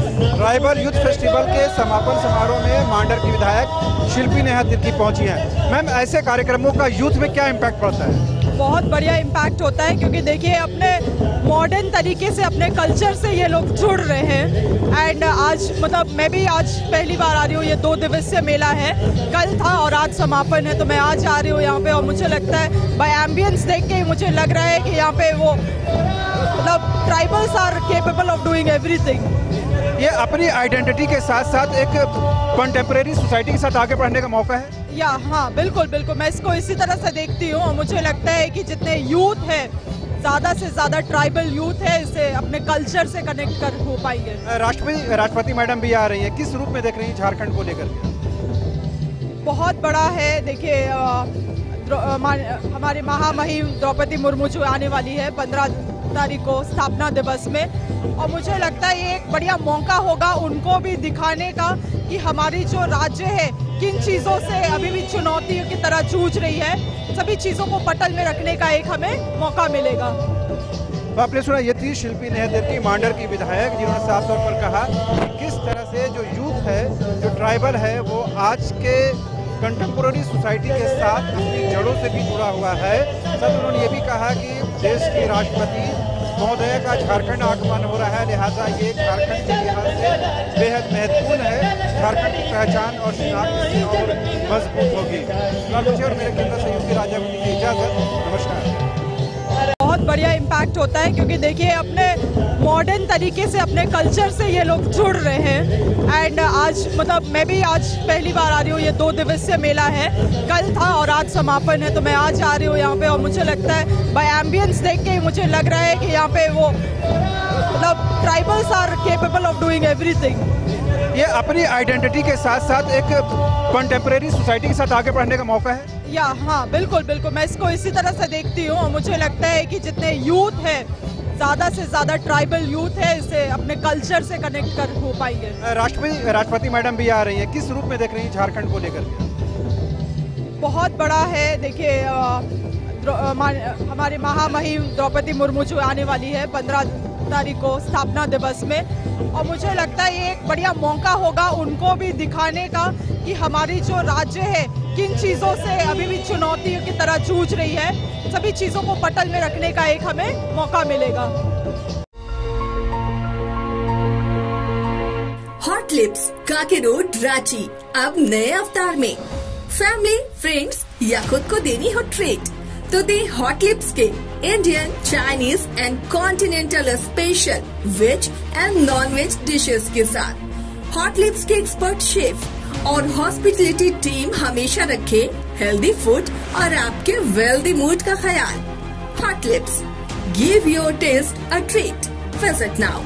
Tribal youth festival के समापन समारोह में मांडर की विधायक शिल्पी नेहा तिर्की पहुँची हैं। मैम, ऐसे कार्यक्रमों का यूथ में क्या इम्पैक्ट पड़ता है? बहुत बढ़िया इम्पैक्ट होता है, क्योंकि देखिए, अपने मॉडर्न तरीके से, अपने कल्चर से ये लोग जुड़ रहे हैं। एंड आज मतलब मैं भी आज पहली बार आ रही हूँ, ये दो दिवसीय मेला है। कल था और आज समापन है तो मैं आज आ रही हूँ यहाँ पे और मुझे लगता है बाय एम्बियंस देख के मुझे लग रहा है कि यहाँ पे वो मतलब tribals are capable of doing everything ये अपनी आइडेंटिटी के साथ साथ एक कंटेम्प्रेरी सोसाइटी के साथ आगे बढ़ने का मौका है। या हाँ बिल्कुल बिल्कुल। मैं इसको इसी तरह से देखती हूँ और मुझे लगता है कि जितने यूथ है ज़्यादा से ज़्यादा ट्राइबल यूथ है इसे अपने कल्चर से कनेक्ट कर हो पाएँगे। राष्ट्रपति राष्ट्रपति मैडम भी आ रही है। किस रूप में देख रही हैं झारखंड को लेकर? बहुत बड़ा है। देखिए हमारे महामहिम द्रौपदी मुर्मू जो आने वाली है पंद्रह तारीख को स्थापना दिवस में। और मुझे लगता है ये एक बढ़िया मौका होगा उनको भी दिखाने का कि हमारी जो राज्य है, किन चीज़ों से अभी भी चुनौतियों की तरह जूझ रही है, सभी चीज़ों को पटल में रखने का एक हमें मौका मिलेगा। तो आपने सुना, ये थी शिल्पी नेहा तिर्की मांडर की विधायक, जिन्होंने साफ़ तौर पर कहा कि किस तरह से जो यूथ है, जो ट्राइबल है, वो आज के कंटेम्पोररी सोसाइटी के साथ अपनी जड़ों से भी जुड़ा हुआ है। सर, उन्होंने ये भी कहा कि देश के राष्ट्रपति महोदय का झारखंड आगमन हो रहा है, लिहाजा ये झारखंड के लिहाज से बेहद महत्वपूर्ण है। झारखंड की पहचान और शिनाख्त और मज़बूत होगी। मुझे और मेरे केंद्र सहयोगी राजा की इजाज़त। नमस्कार। बढ़िया इम्पैक्ट होता है क्योंकि देखिए अपने मॉडर्न तरीके से, अपने कल्चर से ये लोग जुड़ रहे हैं। एंड आज मतलब मैं भी आज पहली बार आ रही हूँ, ये दो दिवसीय मेला है। कल था और आज समापन है तो मैं आज आ रही हूँ यहाँ पे और मुझे लगता है बाय एम्बियंस देख के ही मुझे लग रहा है कि यहाँ पे वो मतलब tribals are capable of doing everything ये अपनी आइडेंटिटी के साथ साथ एक कंटेम्प्रेरी सोसाइटी के साथ आगे बढ़ने का मौका है। या हाँ बिल्कुल बिल्कुल। मैं इसको इसी तरह से देखती हूँ और मुझे लगता है कि जितने यूथ है ज़्यादा से ज़्यादा ट्राइबल यूथ है इसे अपने कल्चर से कनेक्ट कर हो पाएँगे। राष्ट्रपति राष्ट्रपति मैडम भी आ रही है। किस रूप में देख रही हैं झारखंड को लेकर बहुत बड़ा है देखिए हमारे महामहिम द्रौपदी मुर्मू जो आने वाली है पंद्रह तारीख को स्थापना दिवस में। और मुझे लगता है ये एक बढ़िया मौका होगा उनको भी दिखाने का कि हमारी जो राज्य है, किन चीज़ों से अभी भी चुनौतियों की तरह जूझ रही है, सभी चीज़ों को पटल में रखने का एक हमें मौका मिलेगा। हॉट लिप्स काके रोड रांची अब नए अवतार में। फैमिली फ्रेंड्स या खुद को देनी हो ट्रीट तो दे हॉट लिप्स के Indian Chinese and continental special veg and non veg dishes के साथ। हॉट लिप्स के एक्सपर्ट शेफ और हॉस्पिटलिटी टीम हमेशा रखे हेल्दी फ़ूड और आपके वेल्दी मूड का ख्याल। Hot lips give your taste a treat visit now